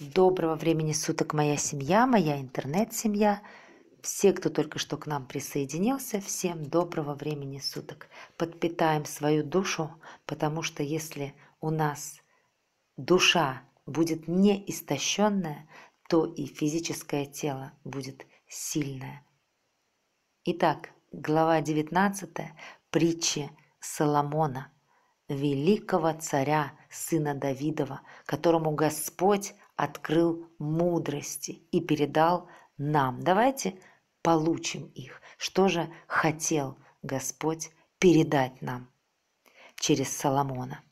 Доброго времени суток, моя семья, моя интернет-семья. Все, кто только что к нам присоединился, всем доброго времени суток. Подпитаем свою душу, потому что если у нас душа будет не истощенная, то и физическое тело будет сильное. Итак, глава 19 притчи Соломона, великого царя, сына Давидова, которому Господь открыл мудрости и передал нам. Давайте получим их. Что же хотел Господь передать нам через Соломона?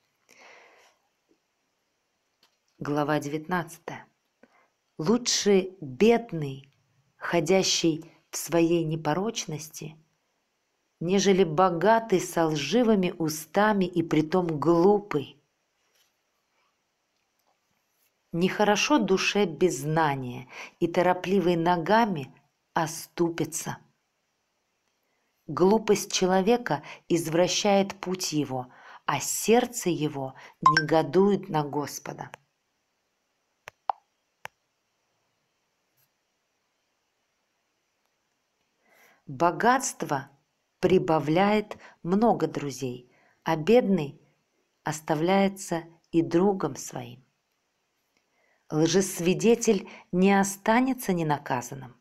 Глава 19. Лучше бедный, ходящий в своей непорочности, нежели богатый со лживыми устами и притом глупый, Нехорошо душе без знания, и торопливой ногами оступится. Глупость человека извращает путь его, а сердце его негодует на Господа. Богатство прибавляет много друзей, а бедный оставляется и другом своим лжесвидетель не останется ненаказанным,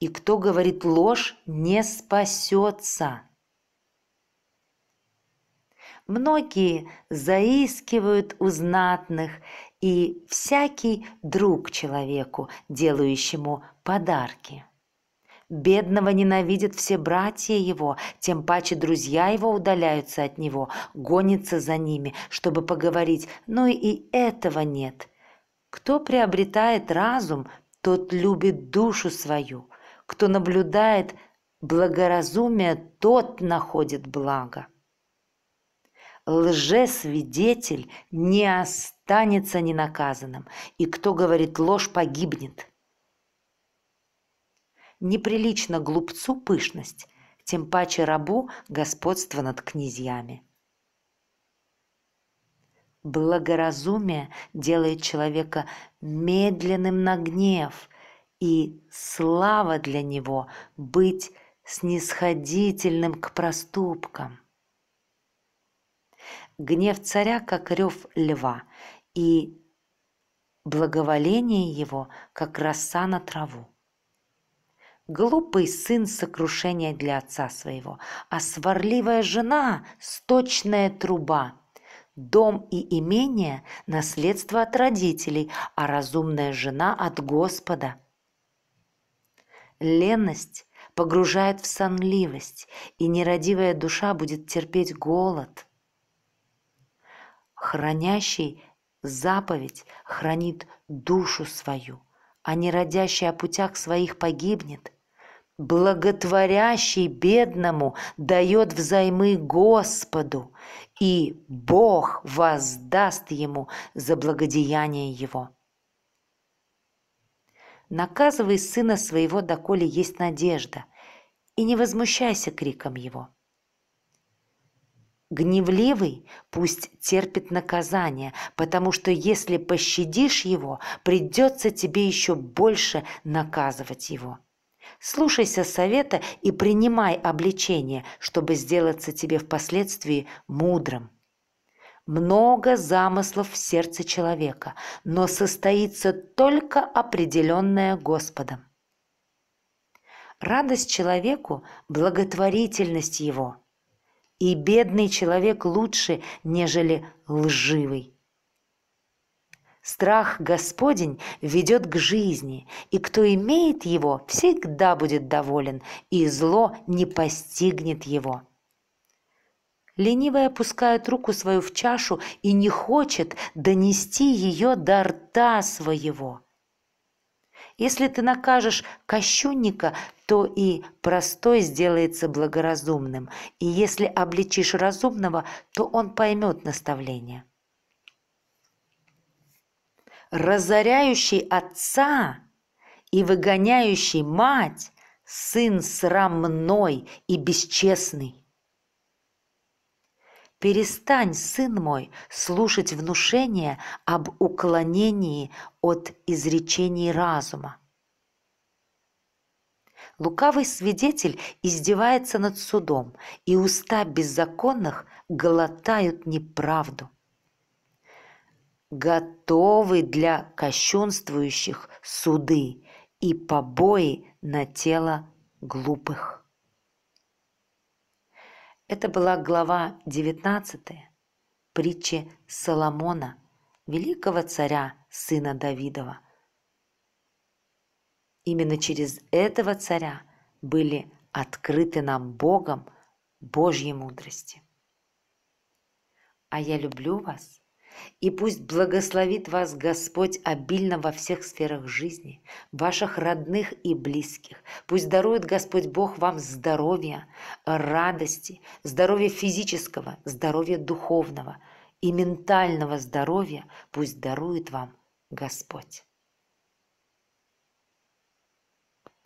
и кто говорит ложь, не спасется. Многие заискивают у знатных, и всякий друг человеку, делающему подарки. Бедного ненавидят все братья его, тем паче друзья его удаляются от него, гонятся за ними, чтобы поговорить, но и этого нет. Кто приобретает разум, тот любит душу свою. Кто наблюдает благоразумие, тот находит благо. Лжесвидетель не останется ненаказанным, и кто говорит ложь, погибнет. Неприлично глупцу пышность, тем паче рабу господство над князьями. Благоразумие делает человека медленным на гнев, и слава для него быть снисходительным к проступкам. Гнев царя, как рев льва, и благоволение его, как роса на траву. Глупый сын – сокрушение для отца своего, а сварливая жена – сточная труба – Дом и имение – наследство от родителей, а разумная жена – от Господа. Ленность погружает в сонливость, и нерадивая душа будет терпеть голод. Хранящий заповедь хранит душу свою, а неродящий о путях своих погибнет – благотворящий бедному дает взаймы Господу, и Бог воздаст ему за благодеяние его. Наказывай сына своего, доколе есть надежда, и не возмущайся криком его. Гневливый пусть терпит наказание, потому что если пощадишь его, придется тебе еще больше наказывать его. Слушайся совета и принимай обличение, чтобы сделаться тебе впоследствии мудрым. Много замыслов в сердце человека, но состоится только определенное Господом. Радость человеку – благотворительность его, и бедный человек лучше, нежели лживый. Страх Господень ведет к жизни, и кто имеет его, всегда будет доволен, и зло не постигнет его. Ленивый опускает руку свою в чашу и не хочет донести ее до рта своего. Если ты накажешь кощунника, то и простой сделается благоразумным, и если обличишь разумного, то он поймет наставление разоряющий отца и выгоняющий мать, сын срамной и бесчестный. Перестань, сын мой, слушать внушения об уклонении от изречений разума. Лукавый свидетель издевается над судом, и уста беззаконных глотают неправду. Готовы для кощунствующих суды и побои на тело глупых. Это была глава 19 притчи Соломона, великого царя, сына Давидова – Именно через этого царя были открыты нам Богом Божьи мудрости. А я люблю вас, и пусть благословит вас Господь обильно во всех сферах жизни, ваших родных и близких. Пусть дарует Господь Бог вам здоровья, радости, здоровья физического, здоровья духовного и ментального здоровья. Пусть дарует вам Господь.